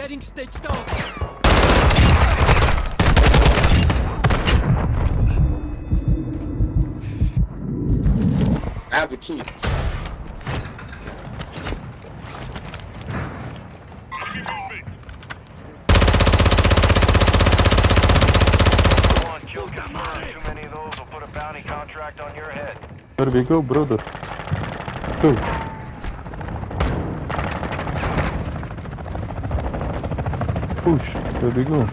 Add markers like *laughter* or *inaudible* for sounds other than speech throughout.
Getting stitched up. I have the key. One kill confirmed. Too many of those will put a bounty contract on your head. There we go, brother. Go. Push. There we go.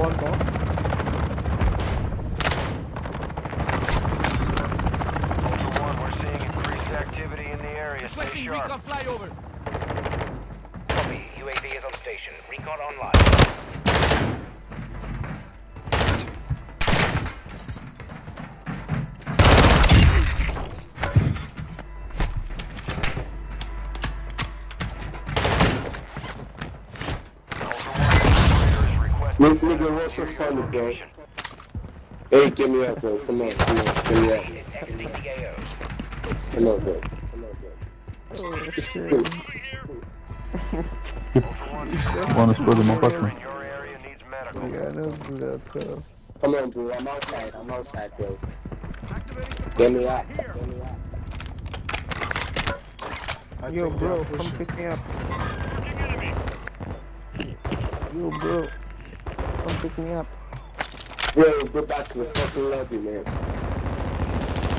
One more. Ultra One, we're seeing increased activity in the area. Stay Requesting sharp. recon flyover. Copy. UAV is on station. Recon online. Nigga, nigga, what's so funny, bro? Hey, give me up, bro. Come on, come on, give me up. Is exiting the AO. Come on, bro. One squad in my Player apartment. in your area needs. Yeah, don't do that, bro. Come on, bro. I'm outside. I'm outside, bro. Get me out. Get me out. I Yo, bro, come pick me up. Yo, bro, come pick me up. Bro, go back to the fucking lobby, man.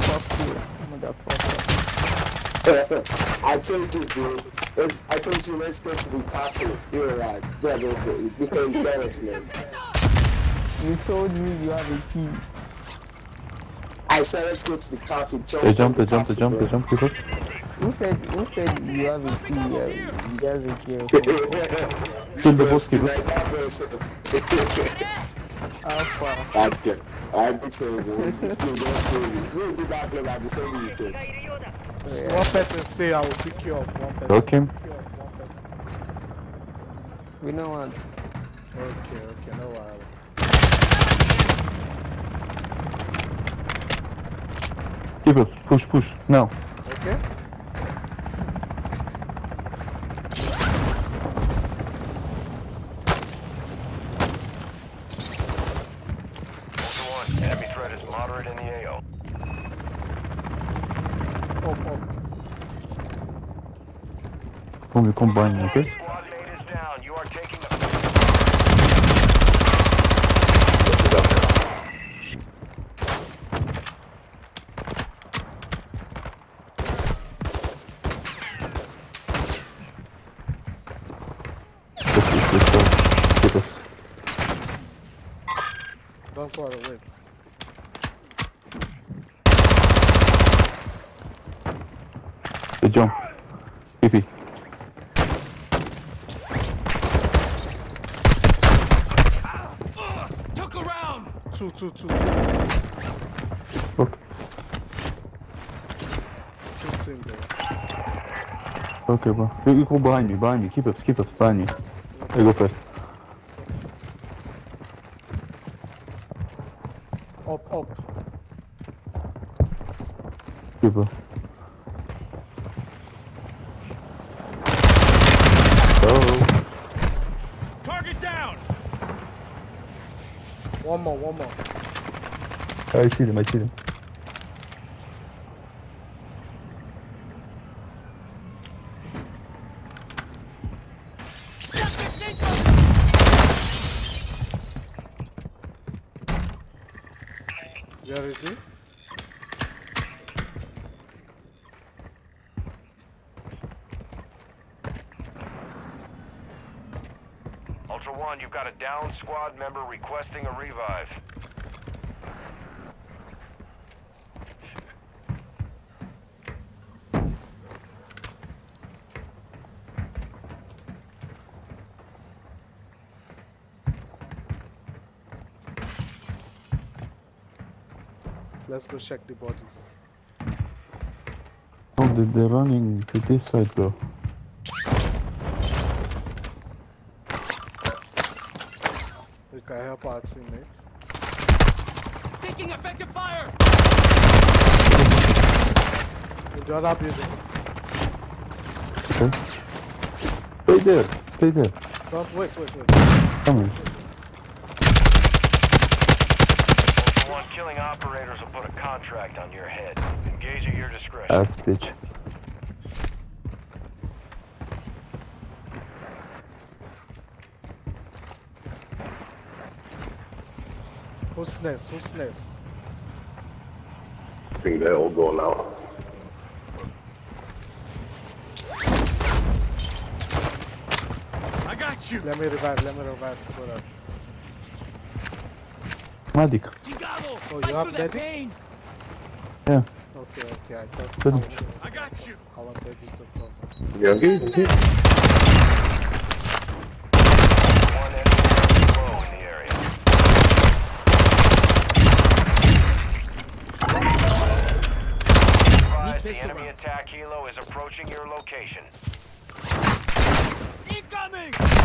Fuck you, motherfucker. *laughs* I told you, bro. Let's, I told you, let's go to the castle. You're right. Brother, bro. We can *laughs* embarrass, man. You told me you have a key. I said, let's go to the castle. Jump, They jump, to they jump, they castle, jump, they jump, people. Who said, who said you have a key? Yeah, you guys are here. Kill the boss, kill Like that, bro. so- Alpha. Okay. Alright, big sense, bro. Just go, just go. We'll be back later. I'll be sending you this. One person stay, I will pick you up. One person. Okay. We know one person. We don't want. Okay, okay, no worries. People, push, push. Now. Okay? Ultra One, enemy threat is moderate in the AO. Up, up. When we combine, okay? Squad mate is down. You are taking the Let's push, let's go. Get us. Don't worry, wait. They jump. PP. Took around. Two, two, two, two. Okay. Two team there. Okay, bro. You, you go behind me, behind me. Keep us, keep us, behind me. I go first. Up, up. Keep us. One more, one more. I see them, I see them. Where is he? Ultra One, you've got a down squad member requesting a revive. Let's go check the bodies. Oh, they- they're running to this side, bro. Can help our teammates. Taking effective fire. In the other building. Okay. Stay there. Stay there. Don't wait, wait, wait. Coming. Ultra One, killing operators will put a contract on your head. Engage at your discretion. Ass bitch. Who's next? Who's next? I think they're all going out. I got you. Let me revive, let me revive. Brother. Medic. Oh, you have that medic? pain. Yeah. Okay, okay, I thought Good. I got you. I wanted you to come. Yeah, okay, okay. One enemy low in the area. the enemy attack helo is approaching your location. Incoming!